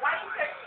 Why you take